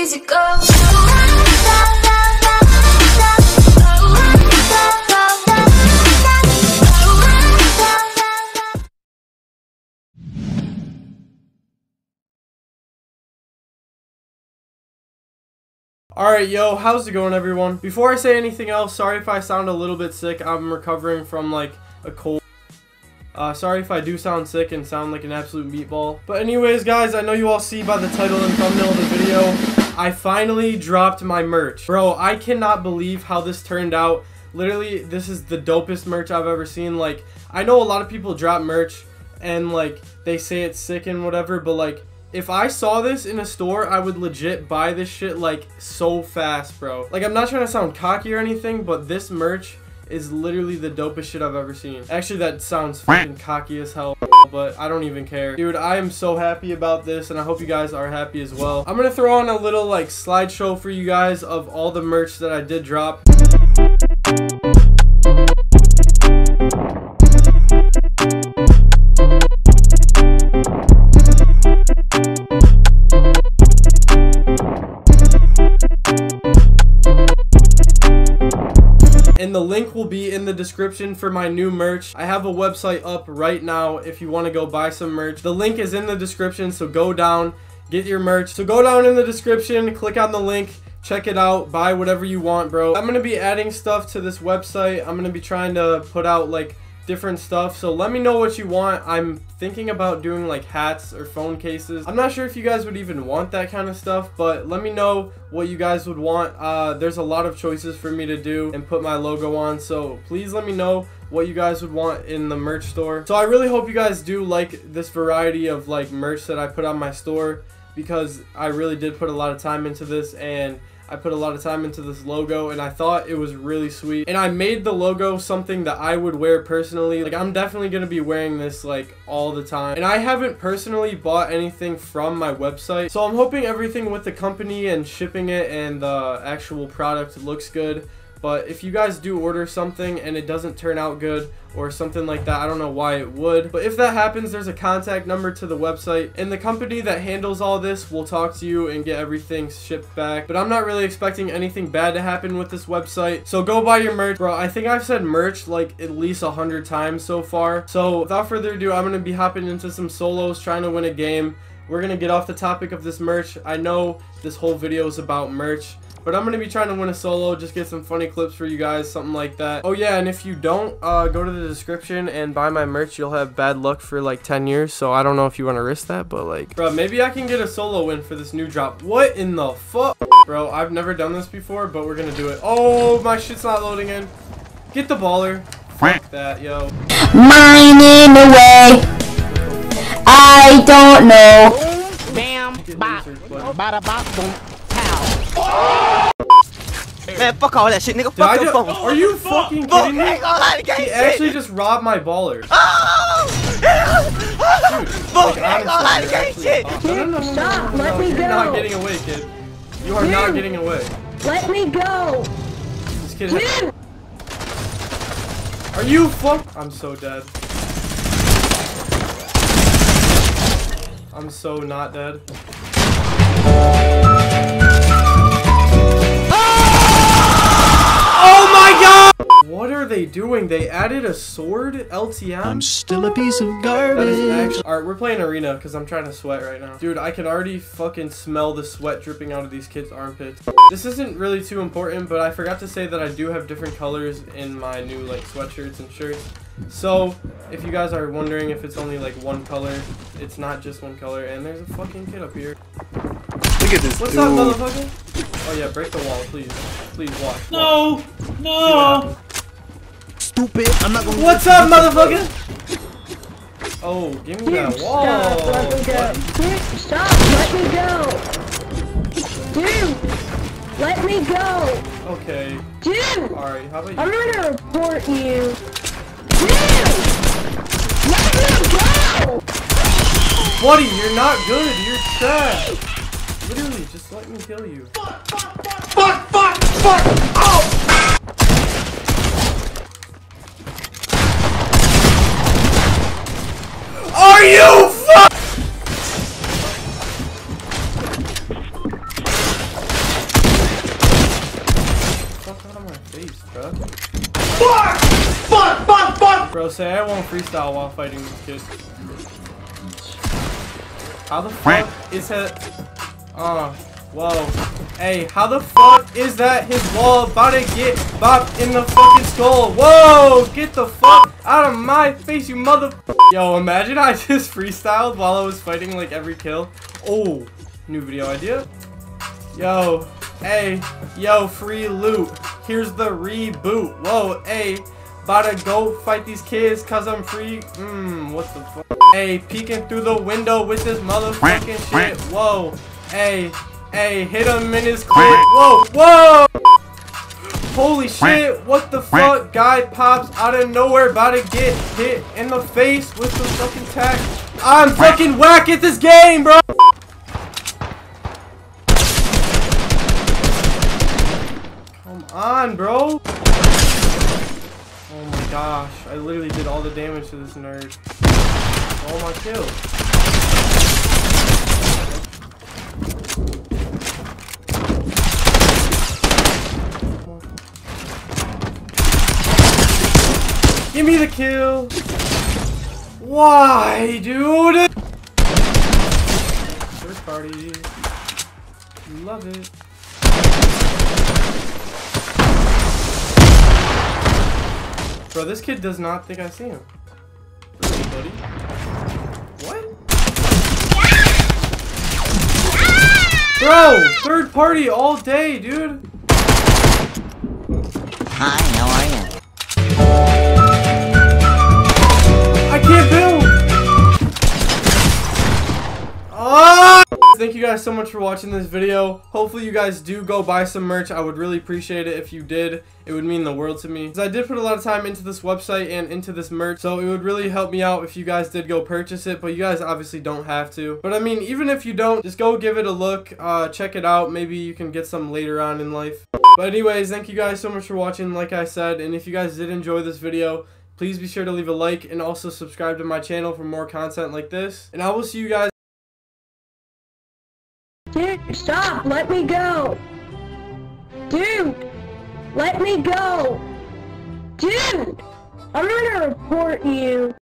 easy go. Alright, yo, how's it going, everyone? Before I say anything else, sorry if I sound a little bit sick. I'm recovering from, like, a cold. Uh, sorry if I do sound sick and sound like an absolute meatball. But anyways, guys, I know you all see by the title and thumbnail of the video, I finally dropped my merch. Bro, I cannot believe how this turned out. Literally, this is the dopest merch I've ever seen. Like, I know a lot of people drop merch and, like, they say it's sick and whatever, but, like, if I saw this in a store, I would legit buy this shit like so fast, bro. Like I'm not trying to sound cocky or anything, but this merch is literally the dopest shit I've ever seen. Actually, that sounds fucking cocky as hell, but I don't even care. Dude, I am so happy about this, and I hope you guys are happy as well. I'm gonna throw on a little like slideshow for you guys of all the merch that I did drop. Link will be in the description for my new merch. I have a website up right now if you want to go buy some merch. The link is in the description, so go down, get your merch. So go down in the description, click on the link, check it out, buy whatever you want, bro. I'm going to be adding stuff to this website. I'm going to be trying to put out like different stuff. So let me know what you want. I'm thinking about doing like hats or phone cases. I'm not sure if you guys would even want that kind of stuff, but let me know what you guys would want. Uh, there's a lot of choices for me to do and put my logo on. So please let me know what you guys would want in the merch store. So I really hope you guys do like this variety of like merch that I put on my store because I really did put a lot of time into this and I put a lot of time into this logo and I thought it was really sweet. And I made the logo something that I would wear personally. Like I'm definitely going to be wearing this like all the time. And I haven't personally bought anything from my website. So I'm hoping everything with the company and shipping it and the actual product looks good. But if you guys do order something and it doesn't turn out good or something like that, I don't know why it would. But if that happens, there's a contact number to the website. And the company that handles all this will talk to you and get everything shipped back. But I'm not really expecting anything bad to happen with this website. So go buy your merch. Bro, I think I've said merch like at least a hundred times so far. So without further ado, I'm going to be hopping into some solos, trying to win a game. We're going to get off the topic of this merch. I know this whole video is about merch. But I'm going to be trying to win a solo, just get some funny clips for you guys, something like that. Oh yeah, and if you don't, uh, go to the description and buy my merch. You'll have bad luck for like 10 years, so I don't know if you want to risk that, but like... Bro, maybe I can get a solo win for this new drop. What in the fuck? Bro, I've never done this before, but we're going to do it. Oh, my shit's not loading in. Get the baller. Fuck that, yo. Mining away. I don't know. Bam, bop, bada bop, boom, pow. Man, fuck all that shit, nigga. Did Fuck your phone. Are you fucking Fuck, kidding me? ain't gonna He shit. actually just robbed my baller. Oh! Fuck, Like, ain't gonna lie, honestly, gang shit. No, no, Stop, no, no, let me go. You're not getting away, kid. You are not getting away. Let me go. This kid. Dude. Are you fuck? I'm so dead. I'm so not dead. They doing? They added a sword LTM? I'm still a piece of That is garbage. Alright, we're playing arena because I'm trying to sweat right now. Dude, I can already fucking smell the sweat dripping out of these kids' armpits. This isn't really too important, but I forgot to say that I do have different colors in my new like sweatshirts and shirts. So, if you guys are wondering if it's only like one color, it's not just one color. And there's a fucking kid up here. Look at this What's dude. up, motherfucker? Oh yeah, break the wall, please. Please watch. No, watch. no. Stupid. I'm not gonna. What's up, motherfucker? Oh, give me Dude, that wall. stop. Let me go. Dude, stop. Let me go. Dude. Let me go. Okay. Dude. Alright, how about I'm gonna report you. Dude. Let me go. Buddy, you're not good. You're trash. Literally, just let me kill you. Are face, bro. Fuck! Fuck! Fuck! Fuck! Bro, say I won't freestyle while fighting this kid. How the fuck is that? Uh, whoa. Hey, how the fuck is that his wall about to get bopped in the fucking skull? Whoa! Get the fuck out of my face, you mother. Yo, imagine I just freestyled while I was fighting like every kill. Oh, new video idea. Yo, hey, yo, free loot. Here's the reboot. Whoa, hey, about to go fight these kids cause I'm free. Mmm, what the fuck? Hey, peeking through the window with this motherfucking shit. Whoa, hey, hey, hit him in his clit. Whoa, whoa! Holy shit, what the fuck? Guy pops out of nowhere, about to get hit in the face with some fucking tack. I'm fucking whack at this game, bro! On, bro. Oh my gosh, I literally did all the damage to this nerd. All my kills. Give me the kill. Why, dude? Third party. Love it. Bro, this kid does not think I see him. Really, buddy? What? Bro, third party all day, dude. Hi, how are you? Thank you guys so much for watching this video. Hopefully you guys do go buy some merch. I would really appreciate it if you did. It would mean the world to me. I did put a lot of time into this website and into this merch. So it would really help me out if you guys did go purchase it. But you guys obviously don't have to. But I mean, even if you don't, just go give it a look. Uh, check it out. Maybe you can get some later on in life. But anyways, thank you guys so much for watching, like I said. And if you guys did enjoy this video, please be sure to leave a like and also subscribe to my channel for more content like this. And I will see you guys. Stop! Let me go! Dude! Let me go! Dude! I'm gonna report you.